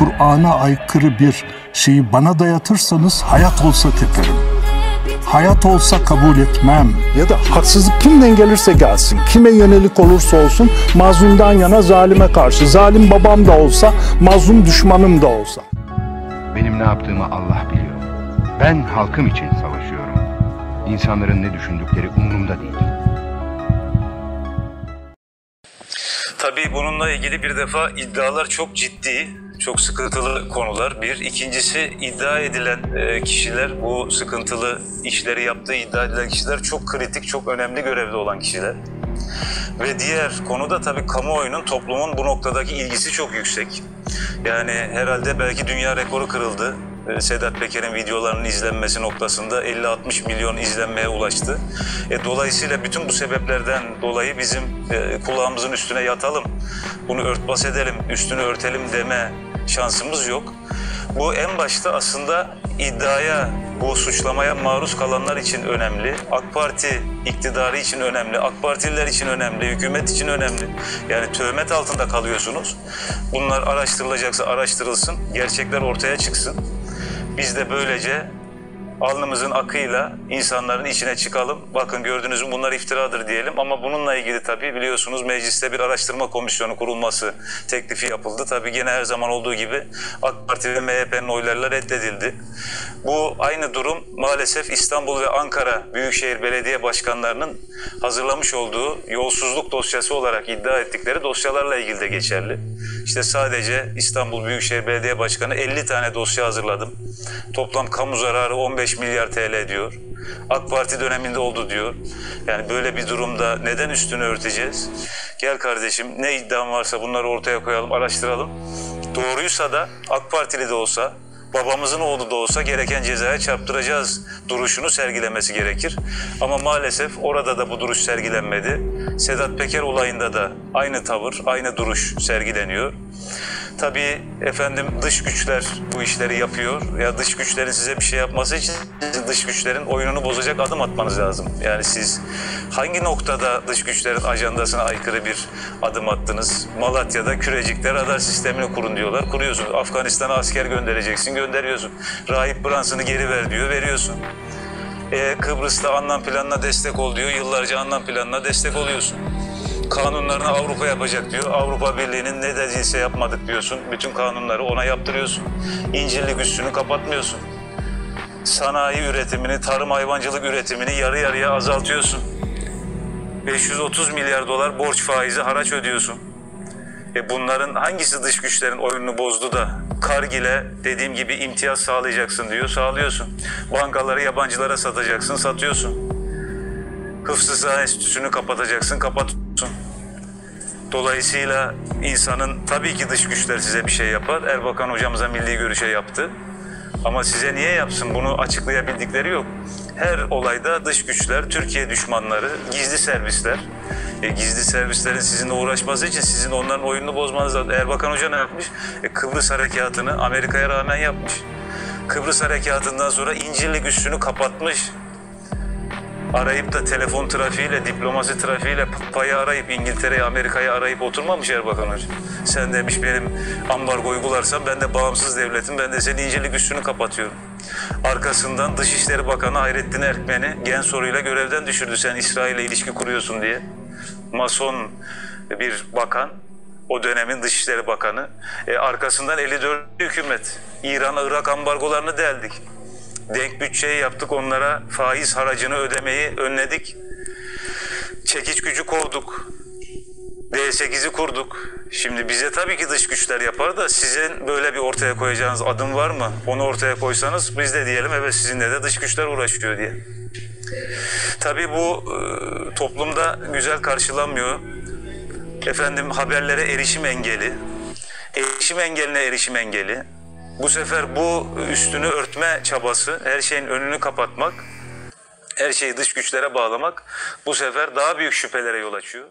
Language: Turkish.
Kur'an'a aykırı bir şeyi bana dayatırsanız hayat olsa teperim. Hayat olsa kabul etmem. Ya da haksızlık kimden gelirse gelsin, kime yönelik olursa olsun mazlumdan yana zalime karşı. Zalim babam da olsa, mazlum düşmanım da olsa. Benim ne yaptığımı Allah biliyor. Ben halkım için savaşıyorum. İnsanların ne düşündükleri umurumda değil. Tabii bununla ilgili bir defa iddialar çok ciddi, çok sıkıntılı konular. Bir. ikincisi iddia edilen e, kişiler, bu sıkıntılı işleri yaptığı iddia edilen kişiler çok kritik, çok önemli görevde olan kişiler. Ve diğer konu da tabii kamuoyunun, toplumun bu noktadaki ilgisi çok yüksek. Yani herhalde belki dünya rekoru kırıldı. E, Sedat Peker'in videolarının izlenmesi noktasında 50-60 milyon izlenmeye ulaştı. E, dolayısıyla bütün bu sebeplerden dolayı bizim e, kulağımızın üstüne yatalım, bunu örtbas edelim, üstünü örtelim deme şansımız yok. Bu en başta aslında iddiaya, bu suçlamaya maruz kalanlar için önemli. AK Parti iktidarı için önemli, AK Partililer için önemli, hükümet için önemli. Yani töhmet altında kalıyorsunuz. Bunlar araştırılacaksa araştırılsın, gerçekler ortaya çıksın. Biz de böylece alnımızın akıyla insanların içine çıkalım. Bakın gördünüz bunlar iftiradır diyelim ama bununla ilgili tabii biliyorsunuz mecliste bir araştırma komisyonu kurulması teklifi yapıldı. Tabii gene her zaman olduğu gibi AK Parti ve MHP'nin oylarıyla reddedildi. Bu aynı durum maalesef İstanbul ve Ankara Büyükşehir Belediye Başkanlarının hazırlamış olduğu yolsuzluk dosyası olarak iddia ettikleri dosyalarla ilgili de geçerli. İşte sadece İstanbul Büyükşehir Belediye Başkanı 50 tane dosya hazırladım. Toplam kamu zararı 15 milyar TL diyor. AK Parti döneminde oldu diyor. Yani böyle bir durumda neden üstünü örteceğiz? Gel kardeşim ne iddiam varsa bunları ortaya koyalım, araştıralım. Doğruysa da AK Partili de olsa, babamızın oğlu da olsa gereken cezaya çarptıracağız duruşunu sergilemesi gerekir. Ama maalesef orada da bu duruş sergilenmedi. Sedat Peker olayında da aynı tavır, aynı duruş sergileniyor. Tabii efendim dış güçler bu işleri yapıyor. Ya dış güçlerin size bir şey yapması için dış güçlerin oyununu bozacak adım atmanız lazım. Yani siz hangi noktada dış güçlerin ajandasına aykırı bir adım attınız? Malatya'da Kürecik'te radar sistemini kurun diyorlar. Kuruyorsun. Afganistan'a asker göndereceksin, gönderiyorsun. Rahip Branson'ı geri ver diyor, veriyorsun. E, Kıbrıs'ta anlam planına destek ol diyor. Yıllarca anlam planına destek oluyorsun kanunlarını Avrupa yapacak diyor. Avrupa Birliği'nin ne dediyse yapmadık diyorsun. Bütün kanunları ona yaptırıyorsun. İncirlik üstünü kapatmıyorsun. Sanayi üretimini, tarım hayvancılık üretimini yarı yarıya azaltıyorsun. 530 milyar dolar borç faizi haraç ödüyorsun. E bunların hangisi dış güçlerin oyununu bozdu da Kargil'e dediğim gibi imtiyaz sağlayacaksın diyor, sağlıyorsun. Bankaları yabancılara satacaksın, satıyorsun. Hıfzı Sıha Enstitüsü'nü kapatacaksın, kapatıyorsun. Dolayısıyla insanın tabii ki dış güçler size bir şey yapar. Erbakan hocamıza milli görüşe yaptı. Ama size niye yapsın bunu açıklayabildikleri yok. Her olayda dış güçler, Türkiye düşmanları, gizli servisler. E, gizli servislerin sizinle uğraşması için sizin onların oyununu bozmanız lazım. Erbakan Hoca ne yapmış? E, Kıbrıs harekatını Amerika'ya rağmen yapmış. Kıbrıs harekatından sonra İncirlik üssünü kapatmış arayıp da telefon trafiğiyle, diplomasi trafiğiyle payı arayıp İngiltere'yi, Amerika'yı arayıp oturmamış Erbakan Hoca. Sen demiş benim ambargo uygularsan ben de bağımsız devletim, ben de senin incelik üstünü kapatıyorum. Arkasından Dışişleri Bakanı Hayrettin Erkmen'i gen soruyla görevden düşürdü sen İsrail'le ilişki kuruyorsun diye. Mason bir bakan, o dönemin Dışişleri Bakanı. E, arkasından 54 hükümet. İran-Irak ambargolarını deldik denk bütçeyi yaptık onlara faiz haracını ödemeyi önledik. Çekiç gücü kovduk. D8'i kurduk. Şimdi bize tabii ki dış güçler yapar da sizin böyle bir ortaya koyacağınız adım var mı? Onu ortaya koysanız biz de diyelim evet sizinle de dış güçler uğraşıyor diye. Tabii bu e, toplumda güzel karşılanmıyor. Efendim haberlere erişim engeli, erişim engeline erişim engeli, bu sefer bu üstünü örtme çabası, her şeyin önünü kapatmak, her şeyi dış güçlere bağlamak bu sefer daha büyük şüphelere yol açıyor.